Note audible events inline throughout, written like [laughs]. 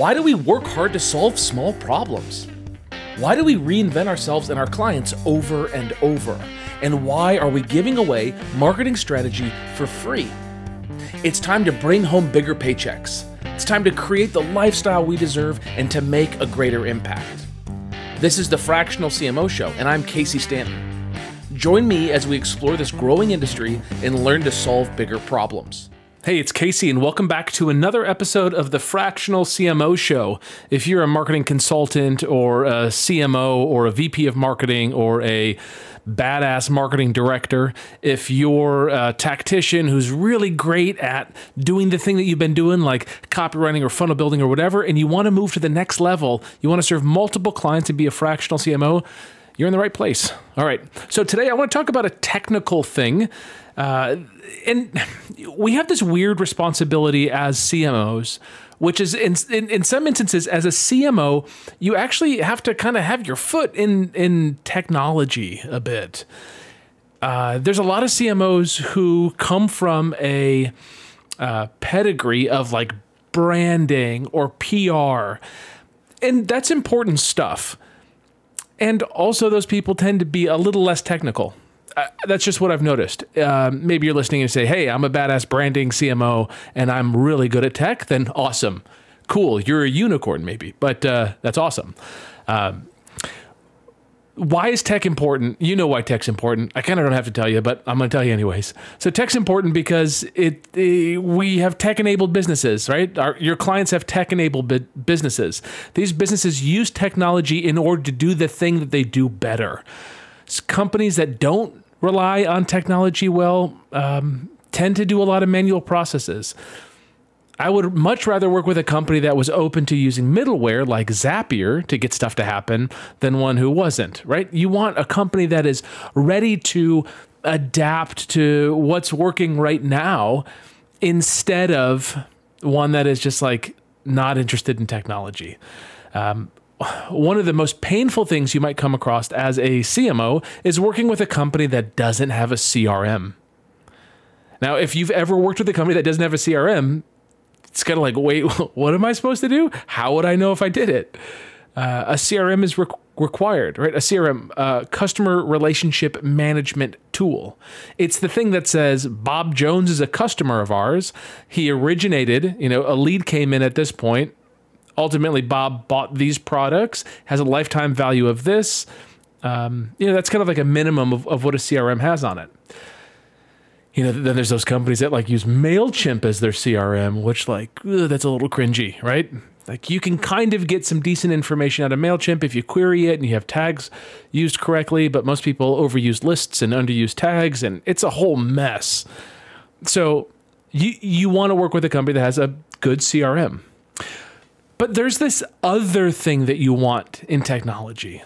Why do we work hard to solve small problems? Why do we reinvent ourselves and our clients over and over? And why are we giving away marketing strategy for free? It's time to bring home bigger paychecks. It's time to create the lifestyle we deserve and to make a greater impact. This is the Fractional CMO Show, and I'm Casey Stanton. Join me as we explore this growing industry and learn to solve bigger problems. Hey, it's Casey, and welcome back to another episode of the Fractional CMO Show. If you're a marketing consultant or a CMO or a VP of marketing or a badass marketing director, if you're a tactician who's really great at doing the thing that you've been doing, like copywriting or funnel building or whatever, and you want to move to the next level, you want to serve multiple clients and be a fractional CMO, you're in the right place. All right. So today I want to talk about a technical thing. Uh, and we have this weird responsibility as CMOs, which is in, in, in some instances, as a CMO, you actually have to kind of have your foot in in technology a bit. Uh, there's a lot of CMOs who come from a uh, pedigree of like branding or PR, and that's important stuff. And also, those people tend to be a little less technical uh, that's just what I've noticed. Uh, maybe you're listening and say, "Hey, I'm a badass branding CMO, and I'm really good at tech." Then awesome, cool. You're a unicorn, maybe, but uh, that's awesome. Um, why is tech important? You know why tech's important. I kind of don't have to tell you, but I'm going to tell you anyways. So tech's important because it, it we have tech-enabled businesses, right? Our, your clients have tech-enabled businesses. These businesses use technology in order to do the thing that they do better companies that don't rely on technology well um, tend to do a lot of manual processes. I would much rather work with a company that was open to using middleware like Zapier to get stuff to happen than one who wasn't, right? You want a company that is ready to adapt to what's working right now instead of one that is just like not interested in technology. Um, one of the most painful things you might come across as a CMO is working with a company that doesn't have a CRM. Now, if you've ever worked with a company that doesn't have a CRM, it's kind of like, wait, [laughs] what am I supposed to do? How would I know if I did it? Uh, a CRM is re- required, right? A CRM, uh, customer relationship management tool. It's the thing that says Bob Jones is a customer of ours. He originated, you know, a lead came in at this point ultimately Bob bought these products, has a lifetime value of this. Um, you know, that's kind of like a minimum of, of what a CRM has on it. You know, then there's those companies that like use MailChimp as their CRM, which like, ugh, that's a little cringy, right? Like you can kind of get some decent information out of MailChimp if you query it and you have tags used correctly, but most people overuse lists and underuse tags and it's a whole mess. So you you want to work with a company that has a good CRM. But there's this other thing that you want in technology.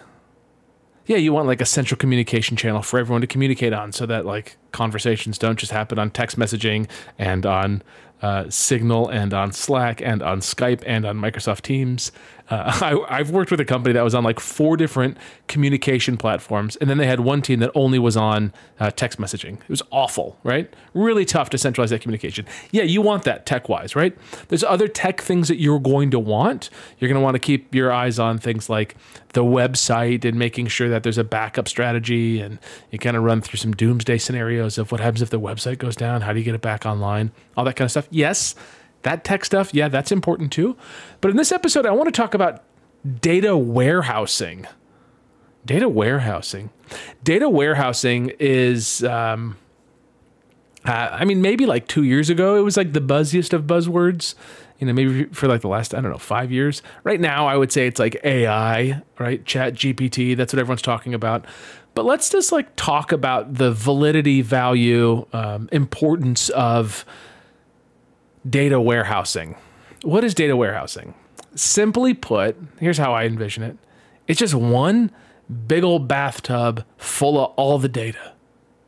Yeah, you want like a central communication channel for everyone to communicate on so that like conversations don't just happen on text messaging and on uh, Signal and on Slack and on Skype and on Microsoft Teams. Uh, [laughs] I, have worked with a company that was on like four different communication platforms, and then they had one team that only was on uh, text messaging. It was awful, right? Really tough to centralize that communication. Yeah, you want that tech wise, right? There's other tech things that you're going to want. You're going to want to keep your eyes on things like the website and making sure that there's a backup strategy, and you kind of run through some doomsday scenarios of what happens if the website goes down, how do you get it back online, all that kind of stuff. Yes, that tech stuff, yeah, that's important too. But in this episode, I want to talk about data warehousing. Data warehousing. Data warehousing is, um, uh, I mean, maybe like two years ago, it was like the buzziest of buzzwords. You know, maybe for like the last, I don't know, five years. Right now, I would say it's like AI, right? Chat GPT. That's what everyone's talking about. But let's just like talk about the validity, value, um, importance of data warehousing. What is data warehousing? Simply put, here's how I envision it it's just one big old bathtub full of all the data.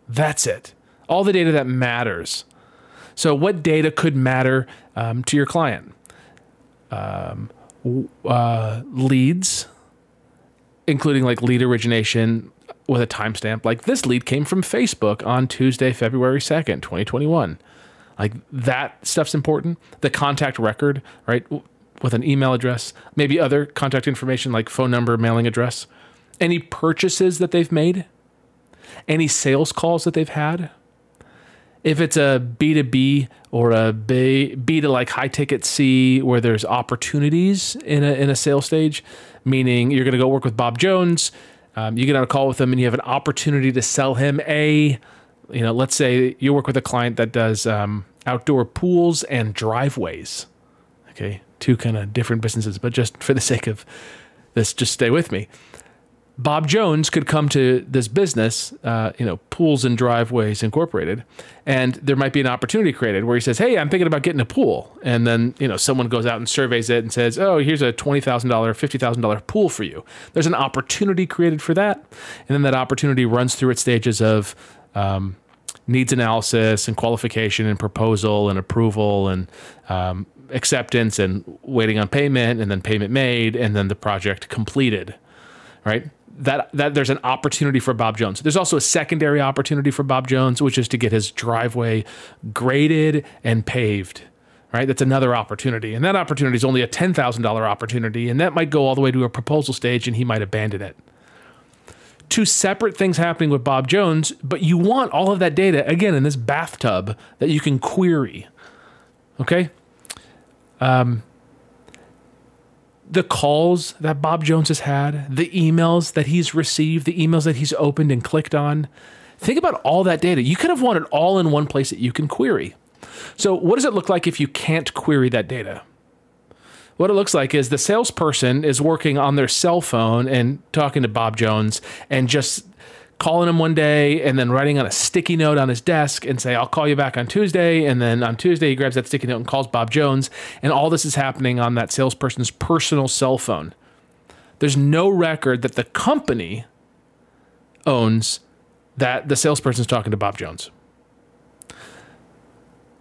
That's it. All the data that matters. So, what data could matter um, to your client? Um, uh, leads, including like lead origination with a timestamp. Like this lead came from Facebook on Tuesday, February 2nd, 2021. Like that stuff's important. The contact record, right? with an email address, maybe other contact information like phone number, mailing address, any purchases that they've made, any sales calls that they've had. If it's a B2B or a B, B to like high ticket C where there's opportunities in a, in a sales stage, meaning you're going to go work with Bob Jones, um, you get on a call with him and you have an opportunity to sell him a, you know, let's say you work with a client that does um, outdoor pools and driveways. Okay, two kind of different businesses, but just for the sake of this, just stay with me. Bob Jones could come to this business, uh, you know, Pools and Driveways Incorporated, and there might be an opportunity created where he says, "Hey, I'm thinking about getting a pool," and then you know someone goes out and surveys it and says, "Oh, here's a twenty thousand dollar, fifty thousand dollar pool for you." There's an opportunity created for that, and then that opportunity runs through its stages of um, needs analysis and qualification and proposal and approval and um, acceptance and waiting on payment and then payment made and then the project completed, right? that that there's an opportunity for Bob Jones. There's also a secondary opportunity for Bob Jones, which is to get his driveway graded and paved. Right, that's another opportunity, and that opportunity is only a ten thousand dollar opportunity, and that might go all the way to a proposal stage, and he might abandon it. Two separate things happening with Bob Jones, but you want all of that data again in this bathtub that you can query. Okay. Um, the calls that Bob Jones has had, the emails that he's received, the emails that he's opened and clicked on. Think about all that data. You could have wanted all in one place that you can query. So, what does it look like if you can't query that data? What it looks like is the salesperson is working on their cell phone and talking to Bob Jones and just calling him one day and then writing on a sticky note on his desk and say, I'll call you back on Tuesday. And then on Tuesday, he grabs that sticky note and calls Bob Jones. And all this is happening on that salesperson's personal cell phone. There's no record that the company owns that the salesperson is talking to Bob Jones.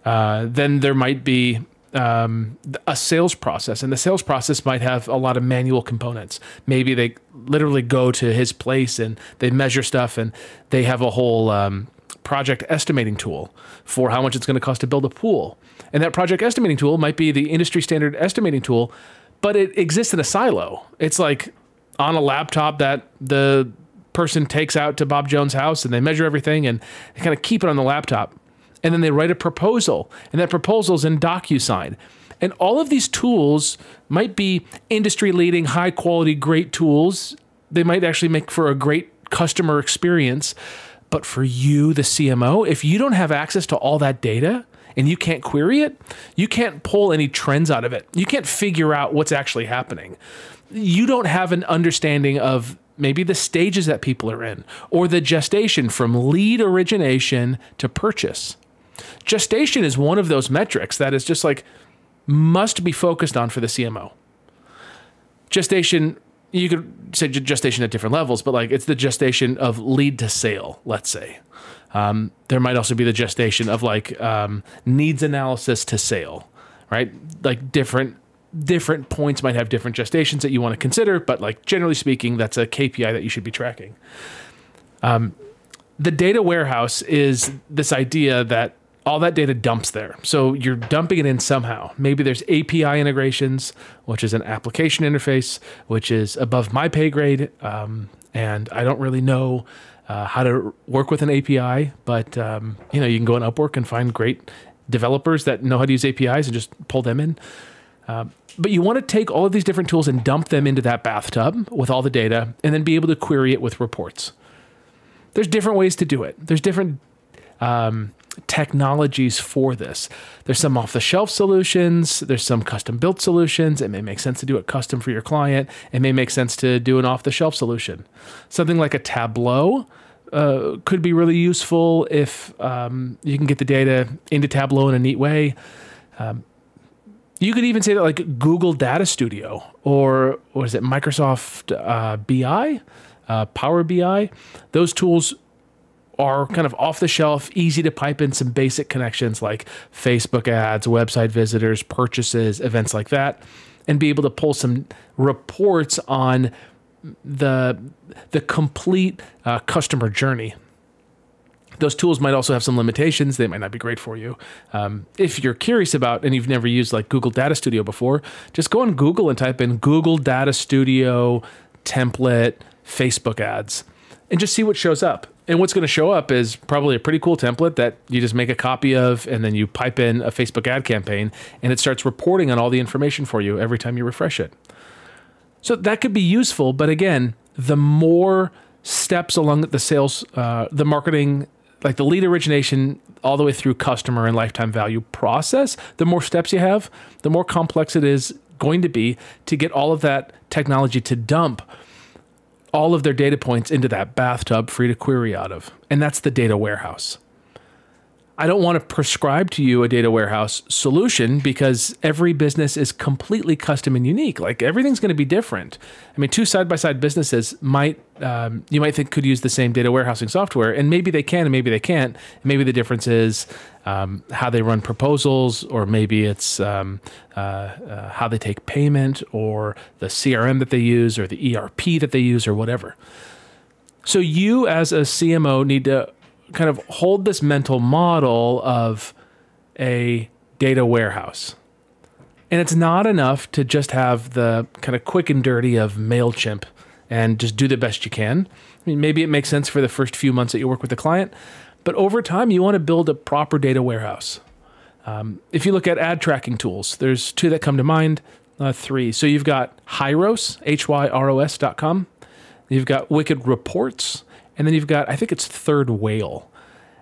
Uh, then there might be um, a sales process, and the sales process might have a lot of manual components. Maybe they literally go to his place and they measure stuff, and they have a whole um, project estimating tool for how much it's going to cost to build a pool. And that project estimating tool might be the industry standard estimating tool, but it exists in a silo. It's like on a laptop that the person takes out to Bob Jones' house and they measure everything and they kind of keep it on the laptop and then they write a proposal, and that proposal is in DocuSign. And all of these tools might be industry leading, high quality, great tools. They might actually make for a great customer experience. But for you, the CMO, if you don't have access to all that data and you can't query it, you can't pull any trends out of it. You can't figure out what's actually happening. You don't have an understanding of maybe the stages that people are in or the gestation from lead origination to purchase. Gestation is one of those metrics that is just like must be focused on for the CMO. Gestation, you could say gestation at different levels, but like it's the gestation of lead to sale, let's say. Um, there might also be the gestation of like um, needs analysis to sale, right? Like different different points might have different gestations that you want to consider, but like generally speaking, that's a KPI that you should be tracking. Um, the data warehouse is this idea that all that data dumps there. So you're dumping it in somehow. Maybe there's API integrations, which is an application interface, which is above my pay grade. Um, and I don't really know uh, how to work with an API, but um, you know, you can go on Upwork and find great developers that know how to use APIs and just pull them in. Uh, but you want to take all of these different tools and dump them into that bathtub with all the data and then be able to query it with reports. There's different ways to do it. There's different um, technologies for this. There's some off the shelf solutions, there's some custom built solutions. It may make sense to do it custom for your client, it may make sense to do an off the shelf solution. Something like a Tableau. Uh, could be really useful if um, you can get the data into Tableau in a neat way. Um, you could even say that like Google Data Studio or what is it, Microsoft uh, BI, uh, Power BI, those tools are kind of off the shelf, easy to pipe in some basic connections like Facebook ads, website visitors, purchases, events like that, and be able to pull some reports on the the complete uh, customer journey. those tools might also have some limitations. They might not be great for you. Um, if you're curious about and you've never used like Google Data Studio before, just go on Google and type in Google Data Studio template Facebook ads and just see what shows up. And what's going to show up is probably a pretty cool template that you just make a copy of and then you pipe in a Facebook ad campaign and it starts reporting on all the information for you every time you refresh it. So that could be useful, but again, the more steps along the sales, uh, the marketing like the lead origination all the way through customer and lifetime value process, the more steps you have, the more complex it is going to be to get all of that technology to dump all of their data points into that bathtub you to query out of. And that's the data warehouse. I don't want to prescribe to you a data warehouse solution because every business is completely custom and unique. Like everything's going to be different. I mean, two side by side businesses might um, you might think could use the same data warehousing software, and maybe they can, and maybe they can't. And Maybe the difference is um, how they run proposals, or maybe it's um, uh, uh, how they take payment, or the CRM that they use, or the ERP that they use, or whatever. So you, as a CMO, need to kind of hold this mental model of a data warehouse. And it's not enough to just have the kind of quick and dirty of MailChimp and just do the best you can. I mean, maybe it makes sense for the first few months that you work with the client, but over time, you want to build a proper data warehouse. Um, if you look at ad tracking tools, there's two that come to mind, uh, three. So you've got Hyros, H Y R O S.com. You've got Wicked Reports, and then you've got, I think it's Third Whale.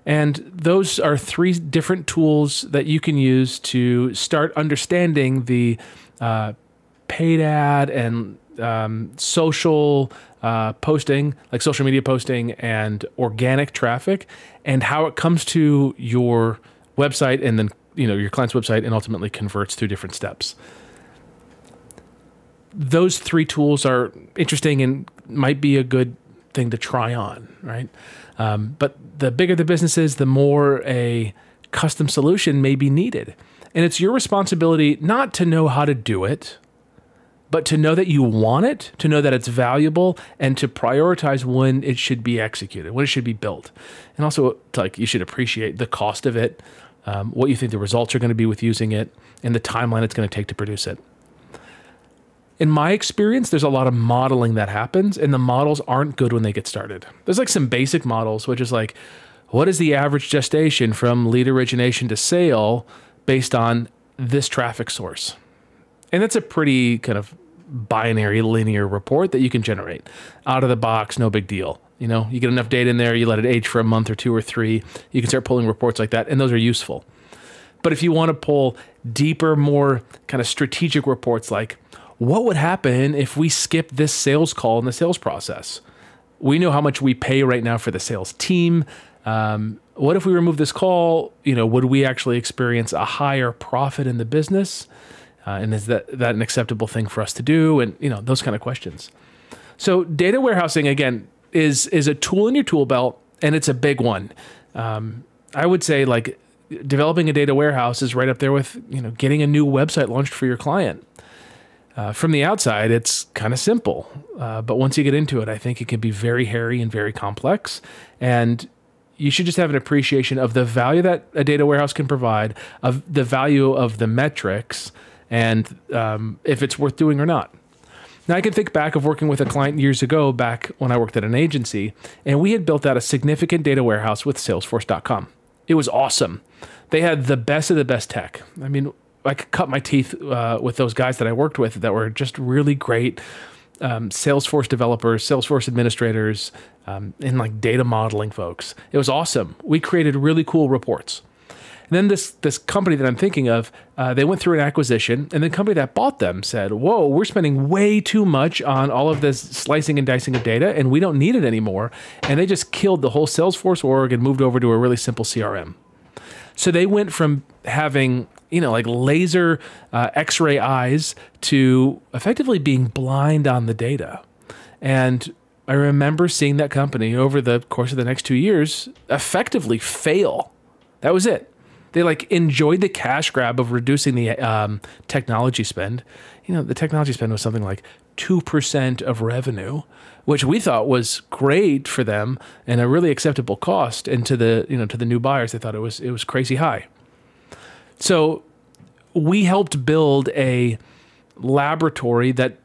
And those are three different tools that you can use to start understanding the uh, paid ad and um, social uh, posting, like social media posting and organic traffic, and how it comes to your website and then you know your client's website and ultimately converts through different steps. Those three tools are interesting and might be a good thing to try on, right? Um, but the bigger the business is, the more a custom solution may be needed. And it's your responsibility not to know how to do it, but to know that you want it, to know that it's valuable, and to prioritize when it should be executed, when it should be built. And also, like, you should appreciate the cost of it, um, what you think the results are going to be with using it, and the timeline it's going to take to produce it in my experience, there's a lot of modeling that happens, and the models aren't good when they get started. There's like some basic models, which is like, what is the average gestation from lead origination to sale based on this traffic source? And that's a pretty kind of binary linear report that you can generate out of the box, no big deal. You know, you get enough data in there, you let it age for a month or two or three, you can start pulling reports like that, and those are useful. But if you want to pull deeper, more kind of strategic reports like what would happen if we skip this sales call in the sales process? We know how much we pay right now for the sales team. Um, what if we remove this call? You know, would we actually experience a higher profit in the business? Uh, and is that that an acceptable thing for us to do? And you know, those kind of questions. So data warehousing again is is a tool in your tool belt, and it's a big one. Um, I would say like developing a data warehouse is right up there with you know getting a new website launched for your client. Uh, from the outside, it's kind of simple, uh, but once you get into it, I think it can be very hairy and very complex. And you should just have an appreciation of the value that a data warehouse can provide, of the value of the metrics, and um, if it's worth doing or not. Now, I can think back of working with a client years ago, back when I worked at an agency, and we had built out a significant data warehouse with Salesforce.com. It was awesome. They had the best of the best tech. I mean, I could cut my teeth uh, with those guys that I worked with that were just really great um, Salesforce developers, Salesforce administrators, um, and like data modeling folks. It was awesome. We created really cool reports. And then this this company that I'm thinking of, uh, they went through an acquisition, and the company that bought them said, "Whoa, we're spending way too much on all of this slicing and dicing of data, and we don't need it anymore." And they just killed the whole Salesforce org and moved over to a really simple CRM. So they went from having you know, like laser uh, x ray eyes to effectively being blind on the data. And I remember seeing that company over the course of the next two years effectively fail. That was it. They like enjoyed the cash grab of reducing the um, technology spend. you know, the technology spend was something like 2% of revenue, which we thought was great for them and a really acceptable cost. And to the, you know, to the new buyers, they thought it was, it was crazy high. So we helped build a laboratory that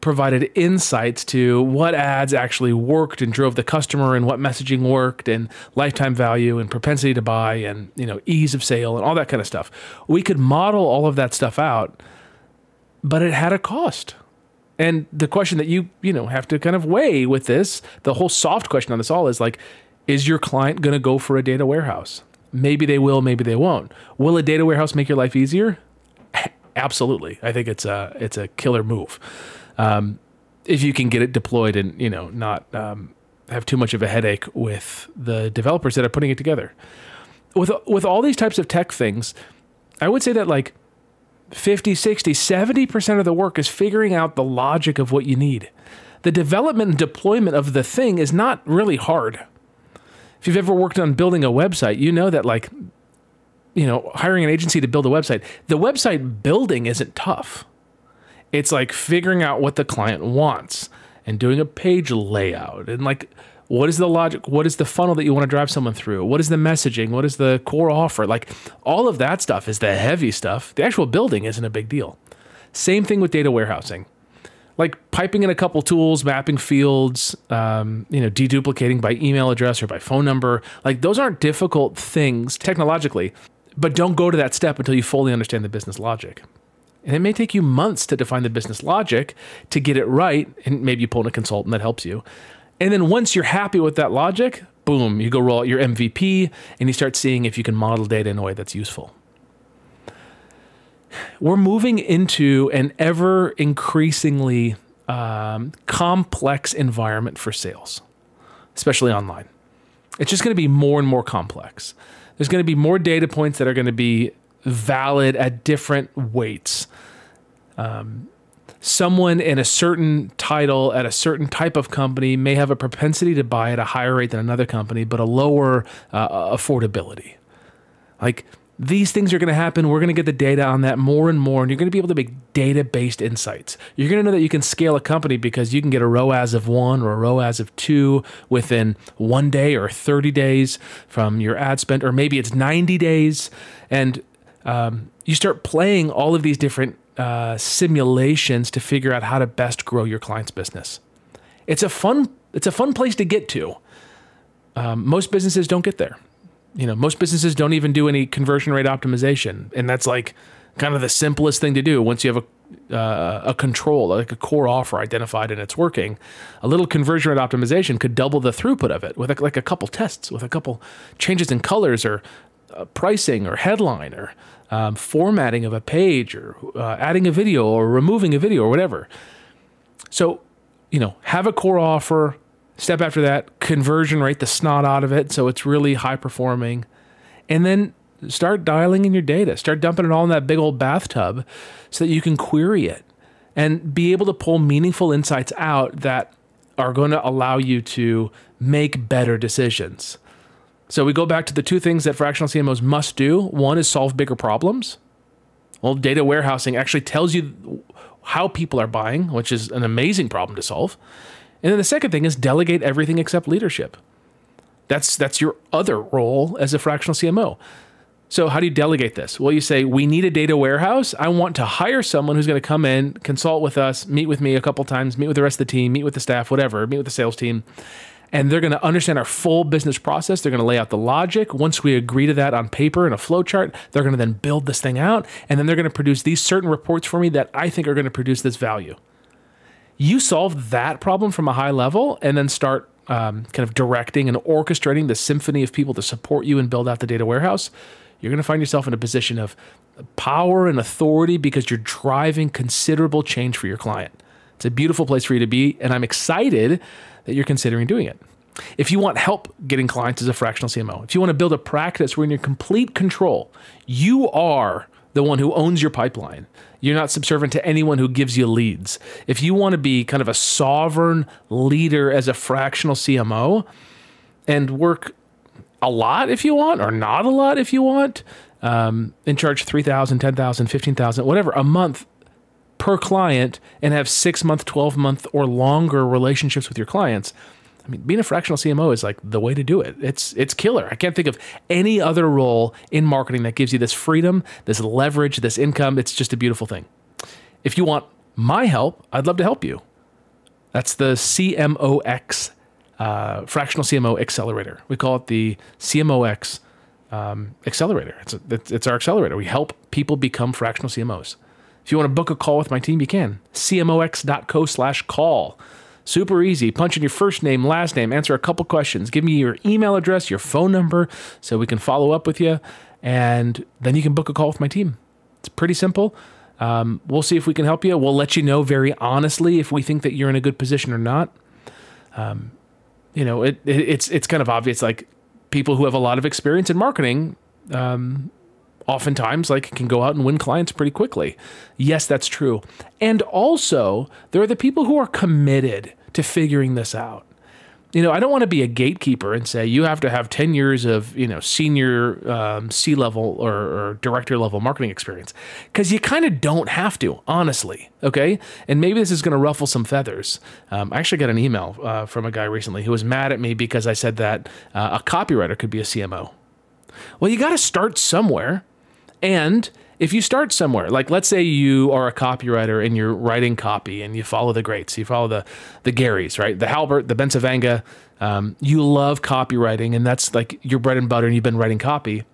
provided insights to what ads actually worked and drove the customer and what messaging worked and lifetime value and propensity to buy and you know ease of sale and all that kind of stuff. We could model all of that stuff out, but it had a cost. And the question that you you know have to kind of weigh with this, the whole soft question on this all is like is your client going to go for a data warehouse? Maybe they will, maybe they won't. Will a data warehouse make your life easier? Absolutely. I think it's a it's a killer move um, if you can get it deployed and you know not um, have too much of a headache with the developers that are putting it together. With with all these types of tech things, I would say that like 50, 60, 70% of the work is figuring out the logic of what you need. The development and deployment of the thing is not really hard. If you've ever worked on building a website, you know that like you know, hiring an agency to build a website, the website building isn't tough. It's like figuring out what the client wants and doing a page layout and like what is the logic what is the funnel that you want to drive someone through? What is the messaging? What is the core offer? Like all of that stuff is the heavy stuff. The actual building isn't a big deal. Same thing with data warehousing like piping in a couple tools mapping fields um, you know deduplicating by email address or by phone number like those aren't difficult things technologically but don't go to that step until you fully understand the business logic and it may take you months to define the business logic to get it right. And maybe you pull in a consultant that helps you. And then once you're happy with that logic, boom, you go roll out your MVP and you start seeing if you can model data in a way that's useful. We're moving into an ever increasingly um, complex environment for sales, especially online. It's just going to be more and more complex. There's going to be more data points that are going to be valid at different weights. Um, someone in a certain title at a certain type of company may have a propensity to buy at a higher rate than another company, but a lower uh, affordability. Like these things are going to happen. We're going to get the data on that more and more, and you're going to be able to make data based insights. You're going to know that you can scale a company because you can get a ROAS of one or a ROAS of two within one day or 30 days from your ad spend, or maybe it's 90 days. And um, you start playing all of these different uh, simulations to figure out how to best grow your client's business. It's a fun it's a fun place to get to. Um, most businesses don't get there. You know, most businesses don't even do any conversion rate optimization, and that's like kind of the simplest thing to do once you have a uh, a control, like a core offer identified and it's working, a little conversion rate optimization could double the throughput of it with a, like a couple tests, with a couple changes in colors or uh, pricing or headline or um, formatting of a page or uh, adding a video or removing a video or whatever. So, you know, have a core offer. Step after that, conversion rate the snot out of it so it's really high performing. And then start dialing in your data. Start dumping it all in that big old bathtub so that you can query it and be able to pull meaningful insights out that are going to allow you to make better decisions. So we go back to the two things that fractional CMOs must do. One is solve bigger problems. Well, data warehousing actually tells you how people are buying, which is an amazing problem to solve. And then the second thing is delegate everything except leadership. That's that's your other role as a fractional CMO. So how do you delegate this? Well, you say we need a data warehouse. I want to hire someone who's going to come in, consult with us, meet with me a couple times, meet with the rest of the team, meet with the staff, whatever, meet with the sales team, and they're going to understand our full business process. They're going to lay out the logic. Once we agree to that on paper in a flow chart, they're going to then build this thing out, and then they're going to produce these certain reports for me that I think are going to produce this value. You solve that problem from a high level, and then start um, kind of directing and orchestrating the symphony of people to support you and build out the data warehouse. You're going to find yourself in a position of power and authority because you're driving considerable change for your client. It's a beautiful place for you to be, and I'm excited that you're considering doing it. If you want help getting clients as a fractional CMO, if you want to build a practice where you're in complete control, you are the one who owns your pipeline. You're not subservient to anyone who gives you leads. If you want to be kind of a sovereign leader as a fractional CMO and work a lot if you want, or not a lot if you want, um, and charge 3000 10000 15000 whatever, a month per client and have six month, 12 month, or longer relationships with your clients, I mean, being a fractional CMO is like the way to do it. It's it's killer. I can't think of any other role in marketing that gives you this freedom, this leverage, this income. It's just a beautiful thing. If you want my help, I'd love to help you. That's the CMOX uh, fractional CMO accelerator. We call it the CMOX um, accelerator. It's, a, it's, it's our accelerator. We help people become fractional CMOs. If you want to book a call with my team, you can. CMOX.co slash call. Super easy. Punch in your first name, last name, answer a couple questions. Give me your email address, your phone number, so we can follow up with you. And then you can book a call with my team. It's pretty simple. Um, we'll see if we can help you. We'll let you know very honestly if we think that you're in a good position or not. Um, you know, it, it, it's it's kind of obvious. Like people who have a lot of experience in marketing, um, oftentimes like can go out and win clients pretty quickly. Yes, that's true. And also, there are the people who are committed to figuring this out you know, I don't want to be a gatekeeper and say you have to have 10 years of, you know, senior um, C level or, or, director level marketing experience because you kind of don't have to, honestly. Okay. And maybe this is going to ruffle some feathers. Um, I actually got an email uh, from a guy recently who was mad at me because I said that uh, a copywriter could be a CMO. Well, you got to start somewhere. And if you start somewhere, like let's say you are a copywriter and you're writing copy and you follow the greats, you follow the the Garys, right? The Halbert, the Bencivenga, um, you love copywriting and that's like your bread and butter and you've been writing copy.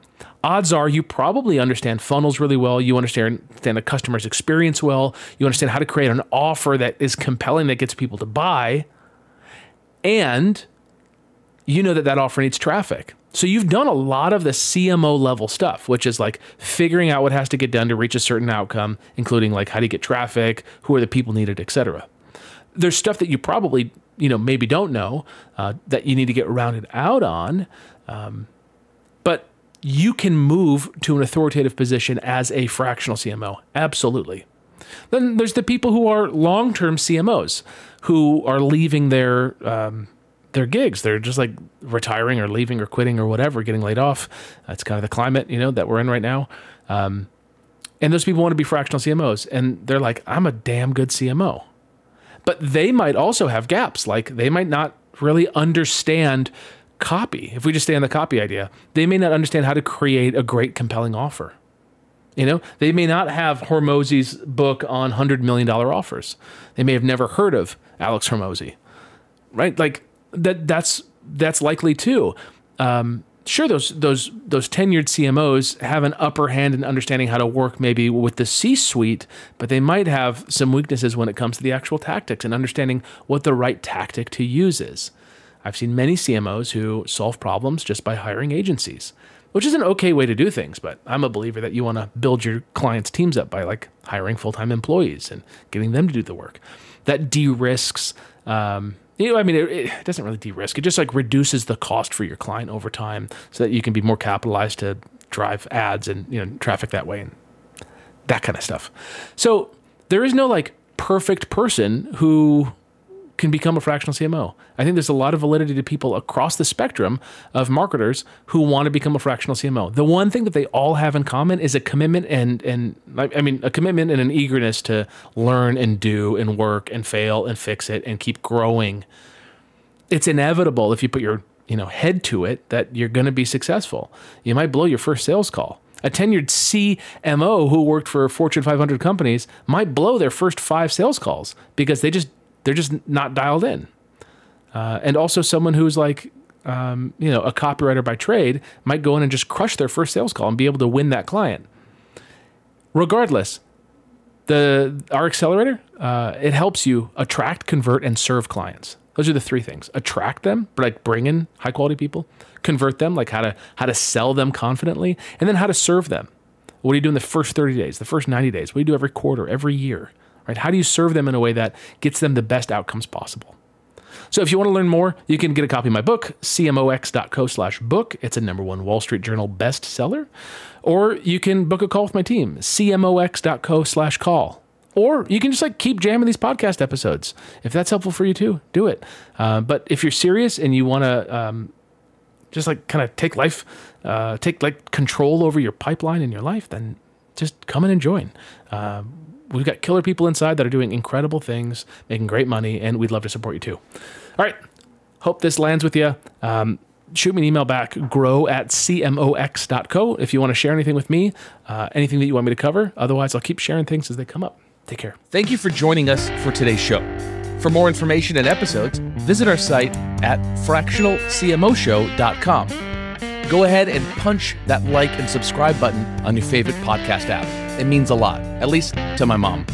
Odds are you probably understand funnels really well. You understand, understand the customer's experience well. You understand how to create an offer that is compelling that gets people to buy. And you know that that offer needs traffic. So you've done a lot of the CMO level stuff, which is like figuring out what has to get done to reach a certain outcome, including like how do you get traffic, who are the people needed, etc. There's stuff that you probably you know maybe don't know uh, that you need to get rounded out on, um, but you can move to an authoritative position as a fractional CMO. Absolutely. Then there's the people who are long-term CMOs who are leaving their um, their gigs. They're just like retiring or leaving or quitting or whatever, getting laid off. That's kind of the climate, you know, that we're in right now. Um, and those people want to be fractional CMOs, and they're like, I'm a damn good CMO. But they might also have gaps. Like they might not really understand copy. If we just stay on the copy idea, they may not understand how to create a great, compelling offer. You know, they may not have Hormozi's book on $100 million offers. They may have never heard of Alex Hormozi, right? Like that that's that's likely too. Um, sure, those those those tenured CMOs have an upper hand in understanding how to work maybe with the C-suite, but they might have some weaknesses when it comes to the actual tactics and understanding what the right tactic to use is. I've seen many CMOs who solve problems just by hiring agencies, which is an okay way to do things, but I'm a believer that you want to build your clients' teams up by like hiring full-time employees and getting them to do the work. That de-risks um, you know, I mean, it, it doesn't really de-risk. It just like reduces the cost for your client over time, so that you can be more capitalized to drive ads and you know traffic that way and that kind of stuff. So there is no like perfect person who can become a fractional CMO. I think there's a lot of validity to people across the spectrum of marketers who want to become a fractional CMO. The one thing that they all have in common is a commitment and and I mean a commitment and an eagerness to learn and do and work and fail and fix it and keep growing. It's inevitable if you put your you know head to it that you're going to be successful. You might blow your first sales call. A tenured CMO who worked for Fortune 500 companies might blow their first five sales calls because they just they're just not dialed in. Uh, and also someone who's like, um, you know, a copywriter by trade might go in and just crush their first sales call and be able to win that client. Regardless, the our accelerator uh, it helps you attract, convert, and serve clients. Those are the three things: attract them, like bring in high quality people; convert them, like how to how to sell them confidently, and then how to serve them. What do you do in the first 30 days, the first 90 days? What do you do every quarter, every year? Right? How do you serve them in a way that gets them the best outcomes possible? So if you want to learn more, you can get a copy of my book, cmox.co slash book. It's a number one Wall Street Journal bestseller. Or you can book a call with my team, cmox.co slash call. Or you can just like keep jamming these podcast episodes. If that's helpful for you too, do it. Uh, but if you're serious and you want to um, just like kind of take life, uh, take like control over your pipeline in your life, then just come in and join. Uh, we've got killer people inside that are doing incredible things, making great money, and we'd love to support you too. All right. Hope this lands with you. Um, shoot me an email back, grow at cmox.co if you want to share anything with me, uh, anything that you want me to cover. Otherwise, I'll keep sharing things as they come up. Take care. Thank you for joining us for today's show. For more information and episodes, visit our site at fractionalcmoshow.com. Go ahead and punch that like and subscribe button on your favorite podcast app. It means a lot, at least to my mom.